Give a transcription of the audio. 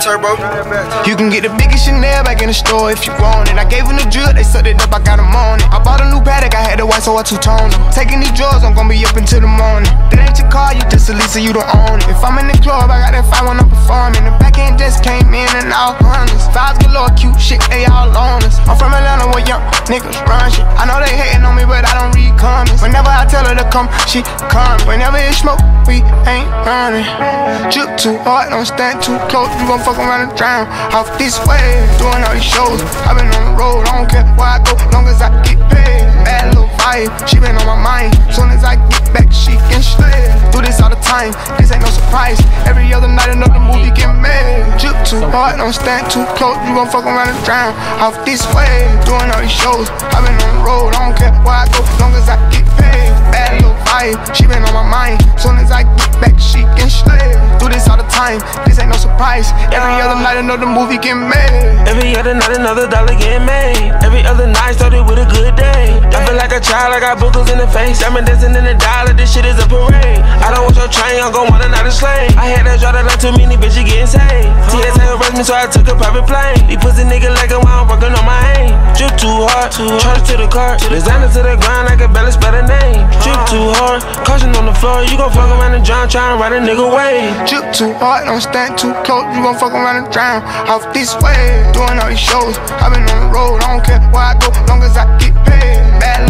turbo. You can get the biggest Chanel back in the store if you want it. I gave them the drill, they sucked it up, I got them on it. I bought a new paddock, I had the white, so I two-toned them. Taking these drugs, I'm gonna be up until the morning. That ain't your car, you just a Lisa, you don't own it. If I'm in the club, I got that five when I'm performing. The back end just came in and all hundreds. Shit, they all on us. I'm from Atlanta where young niggas run shit. I know they hating on me, but I don't read comments. Whenever I tell her to come, she come. Whenever it's smoke, we ain't running. Drip too hard, don't stand too close. You gon' fuck around and drown. Off this way, doing all these shows. i been on the road, I don't care where I go, long as I get paid. Bad little vibe, she been on my mind. Soon as I get back, she can slay. Do this all the time, this ain't no surprise. Every other night, another movie get made. Drip too hard, don't stand too close. You gon' fuck around and drown. Off this way, doing all these shows. i been on the road, I don't care where I go, long as I get paid. Bad little vibe, she been on my mind. Soon as I get back, she can slay. Do this all the time, this ain't no surprise. Every other night, another movie get made. Every other night, another dollar get made. Every other night started with a good day. I feel like a child, I got boogers in the face. I'm dancing in the dollar, this shit is a parade. I'm gon' want another slave. I had to draw that line too many bitches getting saved. TSA arrest me, so I took a private plane. These pussy niggas like while I'm working on my aim. Drip too hard, charge to the car. Designer to the ground, I can barely spell the name. Drip too hard, caution on the floor. You gon' fuck around and drown, trying to ride a nigga way. Drip too hard, don't stand too close. You gon' fuck around and drown. Off this way, doing all these shows. i been on the road, I don't care where I go, long as I get paid. Bad